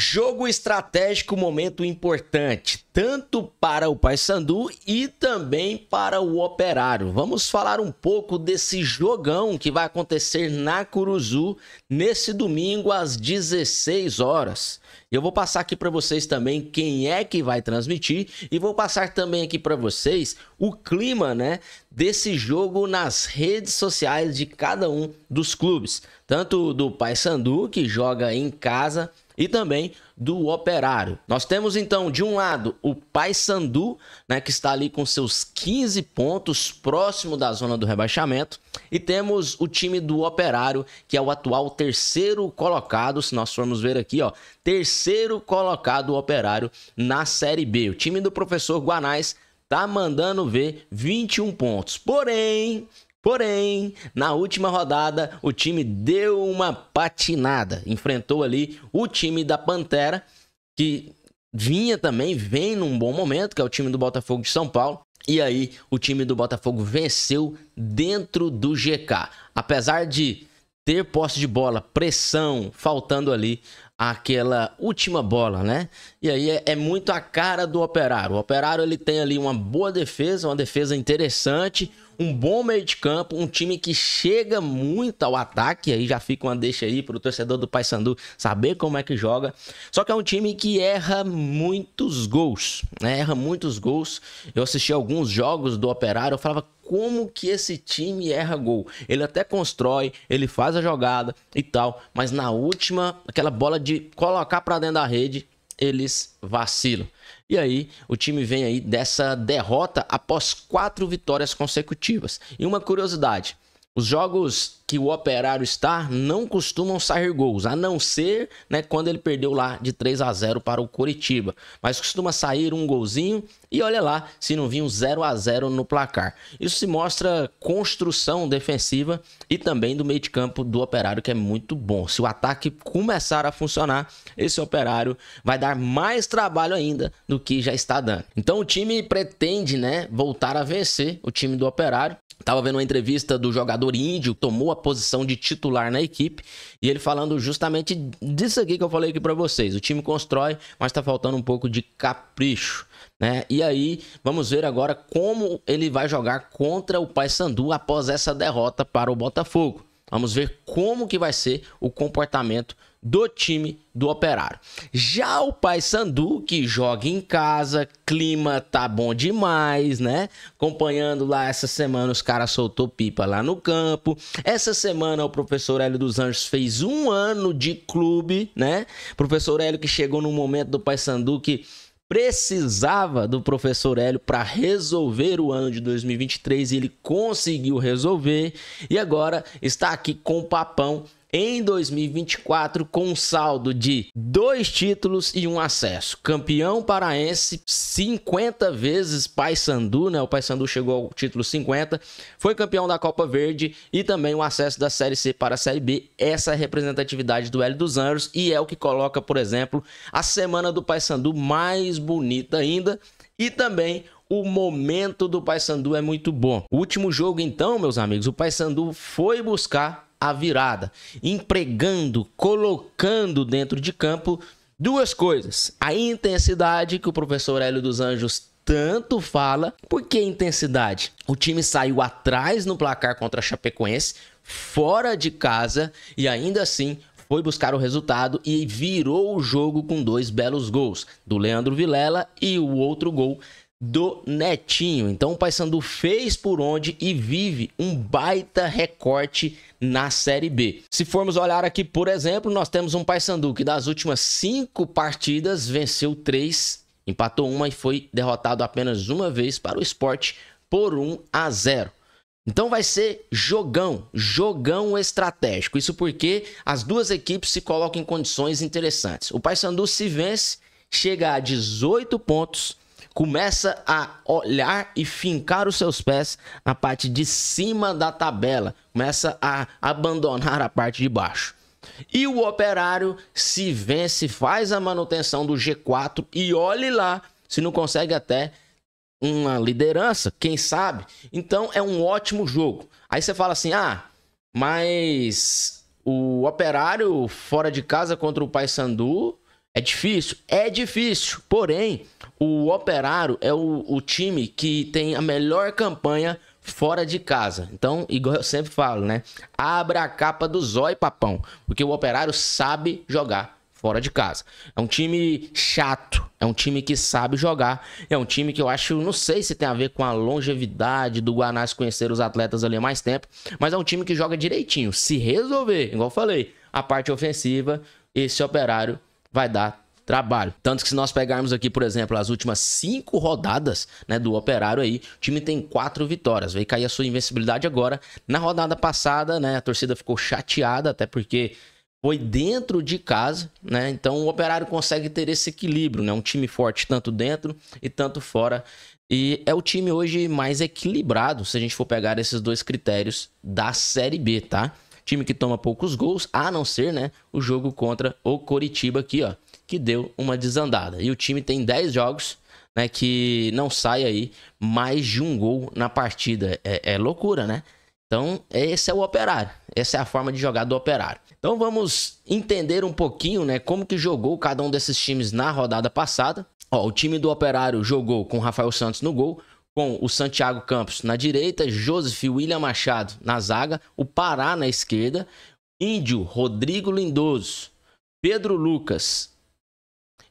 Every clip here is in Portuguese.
Jogo estratégico, momento importante, tanto para o Paysandu e também para o Operário. Vamos falar um pouco desse jogão que vai acontecer na Curuzu nesse domingo às 16 horas. Eu vou passar aqui para vocês também quem é que vai transmitir e vou passar também aqui para vocês o clima, né, desse jogo nas redes sociais de cada um dos clubes, tanto do Paysandu que joga em casa e também do Operário. Nós temos então de um lado o Paysandu, né, que está ali com seus 15 pontos próximo da zona do rebaixamento, e temos o time do Operário, que é o atual terceiro colocado, se nós formos ver aqui, ó, terceiro colocado o Operário na Série B. O time do professor Guanais tá mandando ver 21 pontos. Porém, Porém, na última rodada, o time deu uma patinada. Enfrentou ali o time da Pantera, que vinha também, vem num bom momento, que é o time do Botafogo de São Paulo. E aí, o time do Botafogo venceu dentro do GK. Apesar de ter posse de bola, pressão, faltando ali aquela última bola, né? E aí é, é, muito a cara do Operário. O Operário ele tem ali uma boa defesa, uma defesa interessante, um bom meio de campo, um time que chega muito ao ataque, aí já fica uma deixa aí pro torcedor do Paysandu saber como é que joga. Só que é um time que erra muitos gols, né? Erra muitos gols. Eu assisti alguns jogos do Operário, eu falava como que esse time erra gol. Ele até constrói, ele faz a jogada e tal, mas na última, aquela bola de colocar para dentro da rede, eles vacilam. E aí, o time vem aí dessa derrota após quatro vitórias consecutivas. E uma curiosidade: os jogos que o Operário está não costumam sair gols, a não ser né, quando ele perdeu lá de 3 a 0 para o Coritiba. Mas costuma sair um golzinho e olha lá se não vinha um 0 a 0 no placar. Isso se mostra construção defensiva e também do meio de campo do Operário, que é muito bom. Se o ataque começar a funcionar, esse Operário vai dar mais trabalho ainda do que já está dando. Então o time pretende né, voltar a vencer o time do Operário. Tava vendo uma entrevista do jogador índio, tomou a posição de titular na equipe, e ele falando justamente disso aqui que eu falei aqui para vocês. O time constrói, mas tá faltando um pouco de capricho, né? E aí, vamos ver agora como ele vai jogar contra o Paysandu após essa derrota para o Botafogo. Vamos ver como que vai ser o comportamento do time do Operário. Já o Paysandu, que joga em casa, clima tá bom demais, né? Acompanhando lá essa semana os caras soltou pipa lá no campo. Essa semana o professor Hélio dos Anjos fez um ano de clube, né? Professor Hélio que chegou no momento do Paysandu que precisava do professor Hélio para resolver o ano de 2023 e ele conseguiu resolver e agora está aqui com o papão em 2024 com um saldo de dois títulos e um acesso. Campeão paraense 50 vezes Paysandu, né? O Paysandu chegou ao título 50, foi campeão da Copa Verde e também o acesso da Série C para a Série B. Essa é a representatividade do L dos Anjos e é o que coloca, por exemplo, a semana do Paysandu mais bonita ainda e também o momento do Paysandu é muito bom. O último jogo então, meus amigos, o Paysandu foi buscar a virada, empregando, colocando dentro de campo duas coisas: a intensidade que o professor Hélio dos Anjos tanto fala. Por que intensidade? O time saiu atrás no placar contra a Chapecoense, fora de casa e ainda assim foi buscar o resultado e virou o jogo com dois belos gols, do Leandro Vilela e o outro gol do Netinho. Então o Paysandu fez por onde e vive um baita recorte na Série B. Se formos olhar aqui, por exemplo, nós temos um Paysandu que das últimas cinco partidas venceu três, empatou uma e foi derrotado apenas uma vez para o esporte por 1 a 0. Então vai ser jogão, jogão estratégico. Isso porque as duas equipes se colocam em condições interessantes. O Paysandu se vence, chega a 18 pontos começa a olhar e fincar os seus pés na parte de cima da tabela, começa a abandonar a parte de baixo. E o operário se vence, faz a manutenção do G4 e olhe lá se não consegue até uma liderança, quem sabe? Então é um ótimo jogo. Aí você fala assim: "Ah, mas o Operário fora de casa contra o Paysandu É difícil? É difícil. Porém, o Operário é o, o time que tem a melhor campanha fora de casa. Então, igual eu sempre falo, né? Abra a capa do zóio, papão. Porque o Operário sabe jogar fora de casa. É um time chato, é um time que sabe jogar, é um time que eu acho, não sei se tem a ver com a longevidade do Guanás conhecer os atletas ali há mais tempo, mas é um time que joga direitinho. Se resolver, igual eu falei, a parte ofensiva, esse operário vai dar trabalho. Tanto que se nós pegarmos aqui, por exemplo, as últimas cinco rodadas né, do Operário aí, o time tem quatro vitórias. Veio cair a sua invencibilidade agora. Na rodada passada, né, a torcida ficou chateada, até porque foi dentro de casa, né? Então o Operário consegue ter esse equilíbrio, né? Um time forte tanto dentro e tanto fora. E é o time hoje mais equilibrado, se a gente for pegar esses dois critérios da Série B, tá? Time que toma poucos gols, a não ser, né, o jogo contra o Coritiba aqui, ó, que deu uma desandada. E o time tem 10 jogos, né, que não sai aí mais de um gol na partida. É, é loucura, né? Então, esse é o operário. Essa é a forma de jogar do operário. Então vamos entender um pouquinho, né, como que jogou cada um desses times na rodada passada. Ó, o time do Operário jogou com Rafael Santos no gol, com o Santiago Campos na direita, Joseph William Machado na zaga, o Pará na esquerda, Índio Rodrigo Lindoso, Pedro Lucas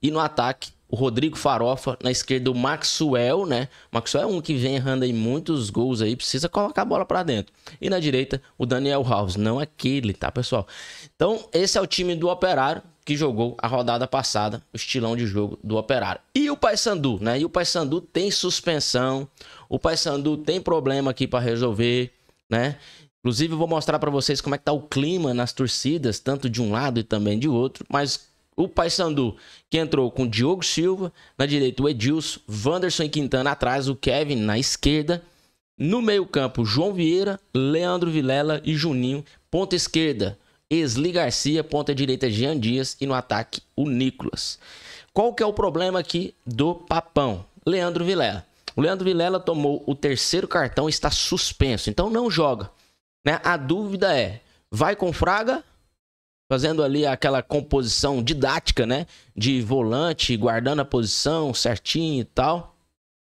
e no ataque o Rodrigo Farofa, na esquerda o Maxwell, né? Maxwell é um que vem errando aí muitos gols aí, precisa colocar a bola para dentro. E na direita o Daniel House, não aquele, tá, pessoal? Então, esse é o time do Operário que jogou a rodada passada, o estilão de jogo do Operário. E o Paysandu, né? E o Paysandu tem suspensão, o Paysandu tem problema aqui para resolver, né? Inclusive, eu vou mostrar para vocês como é que tá o clima nas torcidas, tanto de um lado e também de outro, mas o Paysandu, que entrou com Diogo Silva, na direita o Edilson, Wanderson e Quintana atrás, o Kevin na esquerda. No meio-campo, João Vieira, Leandro Vilela e Juninho. Ponta esquerda, Esli Garcia, ponta direita, Jean Dias e no ataque, o Nicolas. Qual que é o problema aqui do Papão? Leandro Vilela. O Leandro Vilela tomou o terceiro cartão e está suspenso, então não joga. Né? A dúvida é, vai com Fraga fazendo ali aquela composição didática, né? De volante, guardando a posição certinho e tal.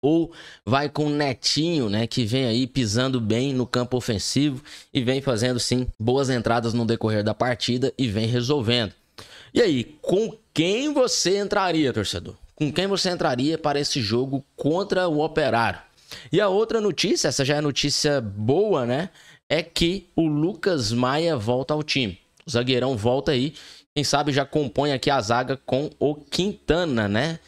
Ou vai com o Netinho, né? Que vem aí pisando bem no campo ofensivo e vem fazendo, sim, boas entradas no decorrer da partida e vem resolvendo. E aí, com quem você entraria, torcedor? Com quem você entraria para esse jogo contra o Operário? E a outra notícia, essa já é notícia boa, né? É que o Lucas Maia volta ao time. O zagueirão volta aí. Quem sabe já compõe aqui a zaga com o Quintana, né?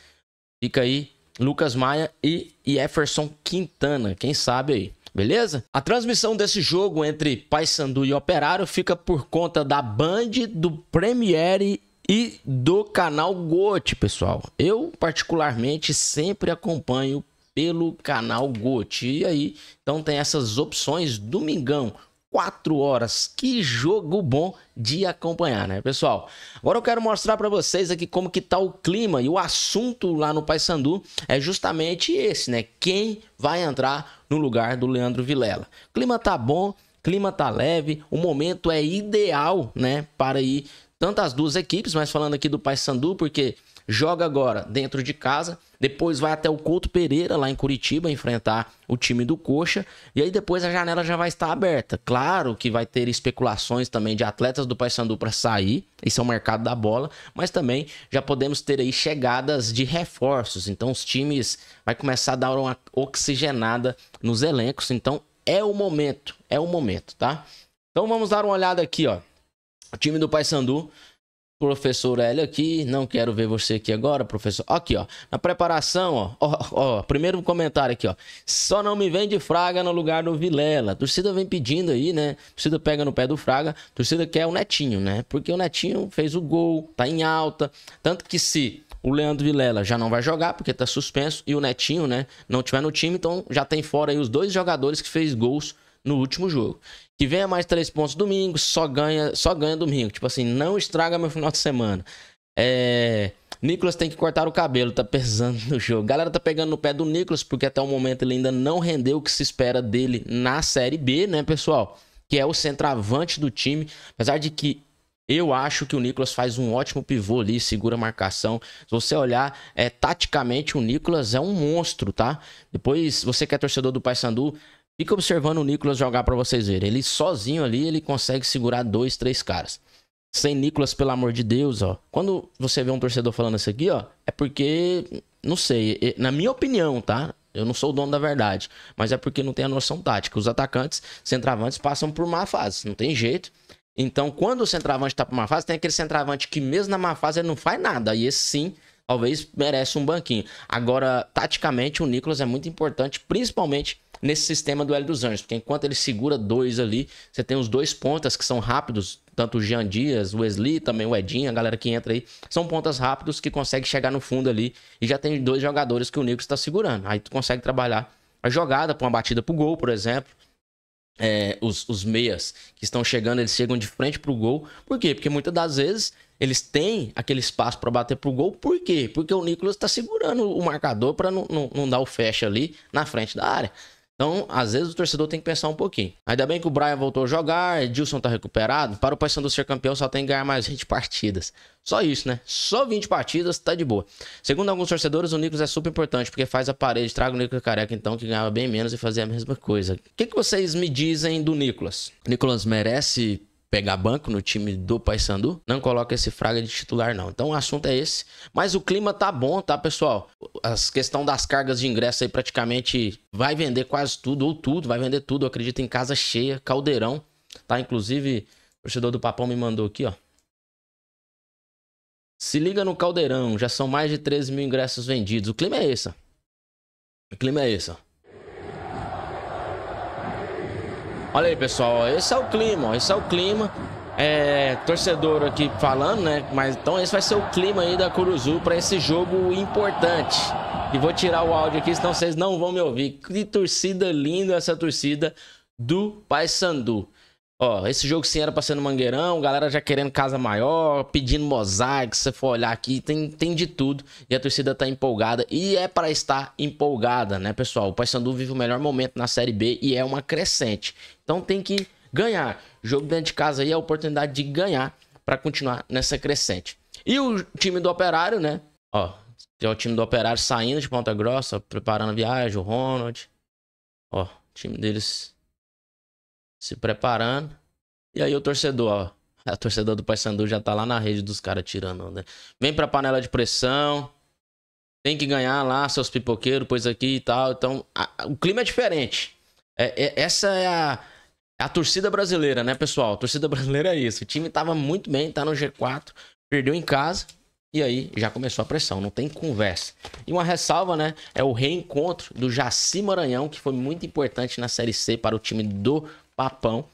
Fica aí Lucas Maia e Jefferson Quintana. Quem sabe aí. Beleza? A transmissão desse jogo entre Paysandu e Operário fica por conta da Band, do Premiere e do canal GOT, pessoal. Eu, particularmente, sempre acompanho pelo canal GOT. E aí, então tem essas opções. Domingão, 4 horas. Que jogo bom de acompanhar, né, pessoal? Agora eu quero mostrar para vocês aqui como que tá o clima e o assunto lá no Paysandu é justamente esse, né? Quem vai entrar no lugar do Leandro Vilela. Clima tá bom, clima tá leve, o momento é ideal, né, para ir tanto as duas equipes, mas falando aqui do Paysandu, porque joga agora dentro de casa, depois vai até o Couto Pereira, lá em Curitiba, enfrentar o time do Coxa, e aí depois a janela já vai estar aberta. Claro que vai ter especulações também de atletas do Paysandu para sair, isso é o mercado da bola, mas também já podemos ter aí chegadas de reforços, então os times vai começar a dar uma oxigenada nos elencos, então é o momento, é o momento, tá? Então vamos dar uma olhada aqui, ó. O time do Paysandu Professor Hélio aqui, não quero ver você aqui agora, professor. Aqui, ó, na preparação, ó, ó, ó, primeiro comentário aqui, ó. Só não me vende Fraga no lugar do Vilela. Torcida vem pedindo aí, né? Torcida pega no pé do Fraga, torcida quer o Netinho, né? Porque o Netinho fez o gol, tá em alta. Tanto que se o Leandro Vilela já não vai jogar porque tá suspenso e o Netinho, né, não tiver no time, então já tem fora aí os dois jogadores que fez gols no último jogo. Que venha mais três pontos domingo, só ganha, só ganha domingo. Tipo assim, não estraga meu final de semana. É. Nicolas tem que cortar o cabelo, tá pesando no jogo. Galera tá pegando no pé do Nicolas, porque até o momento ele ainda não rendeu o que se espera dele na Série B, né, pessoal? Que é o centroavante do time. Apesar de que Eu acho que o Nicolas faz um ótimo pivô ali, segura a marcação. Se você olhar, é, taticamente, o Nicolas é um monstro, tá? Depois, você que é torcedor do Paysandu, fica observando o Nicolas jogar para vocês verem. Ele sozinho ali, ele consegue segurar dois, três caras. Sem Nicolas, pelo amor de Deus, ó. Quando você vê um torcedor falando isso aqui, ó, é porque, não sei, na minha opinião, tá? Eu não sou o dono da verdade, mas é porque não tem a noção tática. Os atacantes, centravantes, passam por má fase, não tem jeito. Então, quando o centroavante tá por uma fase, tem aquele centroavante que mesmo na má fase ele não faz nada. E esse sim, talvez merece um banquinho. Agora, taticamente, o Nicolas é muito importante, principalmente nesse sistema do L dos Anjos. Porque enquanto ele segura dois ali, você tem os dois pontas que são rápidos, tanto o Jean Dias, o Wesley, também o Edinho, a galera que entra aí, são pontas rápidos que conseguem chegar no fundo ali. E já tem dois jogadores que o Nicolas está segurando. Aí tu consegue trabalhar a jogada para uma batida pro gol, por exemplo é, os, os meias que estão chegando, eles chegam de frente pro gol. Por quê? Porque muitas das vezes eles têm aquele espaço para bater pro gol. Por quê? Porque o Nicolas está segurando o marcador para não, não, não dar o fecha ali na frente da área. Então, às vezes o torcedor tem que pensar um pouquinho. Ainda bem que o Brian voltou a jogar, Edilson tá recuperado. Para o Paysandu ser campeão, só tem que ganhar mais 20 partidas. Só isso, né? Só 20 partidas, tá de boa. Segundo alguns torcedores, o Nicolas é super importante, porque faz a parede, traga o Nicolas careca, então, que ganhava bem menos e fazia a mesma coisa. O que, que vocês me dizem do Nicolas? Nicolas merece pegar banco no time do Paysandu, não coloca esse fraga de titular não. Então o assunto é esse. Mas o clima tá bom, tá, pessoal? A questão das cargas de ingresso aí praticamente vai vender quase tudo ou tudo, vai vender tudo, eu acredito em casa cheia, caldeirão, tá? Inclusive, o torcedor do Papão me mandou aqui, ó. Se liga no caldeirão, já são mais de 13 mil ingressos vendidos. O clima é esse. O clima é esse, ó. Olha aí, pessoal, esse é o clima, esse é o clima. É, torcedor aqui falando, né? Mas então esse vai ser o clima aí da Curuzu para esse jogo importante. E vou tirar o áudio aqui, senão vocês não vão me ouvir. Que torcida linda essa torcida do Paysandu. Ó, esse jogo sim era pra ser no Mangueirão, galera já querendo casa maior, pedindo mosaico, se você for olhar aqui, tem, tem de tudo. E a torcida tá empolgada, e é para estar empolgada, né, pessoal? O Paysandu vive o melhor momento na Série B e é uma crescente. Então tem que ganhar. Jogo dentro de casa aí é a oportunidade de ganhar para continuar nessa crescente. E o time do Operário, né? Ó, é o time do Operário saindo de Ponta Grossa, preparando a viagem, o Ronald. Ó, o time deles se preparando. E aí o torcedor, ó, a torcedor do Paysandu já tá lá na rede dos caras tirando, né? Vem pra panela de pressão. Tem que ganhar lá seus pipoqueiros, pois aqui e tal. Então, a, o clima é diferente. É, é, essa é a, é a torcida brasileira, né, pessoal? A torcida brasileira é isso. O time tava muito bem, tá no G4, perdeu em casa. E aí já começou a pressão, não tem conversa. E uma ressalva, né? É o reencontro do Jaci Maranhão, que foi muito importante na Série C para o time do Papão.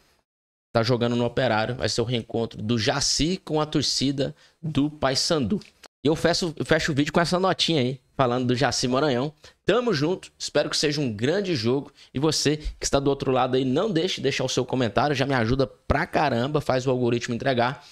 Tá jogando no Operário. Vai ser o reencontro do Jaci com a torcida do Paysandu. E eu fecho, fecho o vídeo com essa notinha aí, falando do Jaci Maranhão. Tamo junto, espero que seja um grande jogo. E você que está do outro lado aí, não deixe de deixar o seu comentário, já me ajuda pra caramba, faz o algoritmo entregar.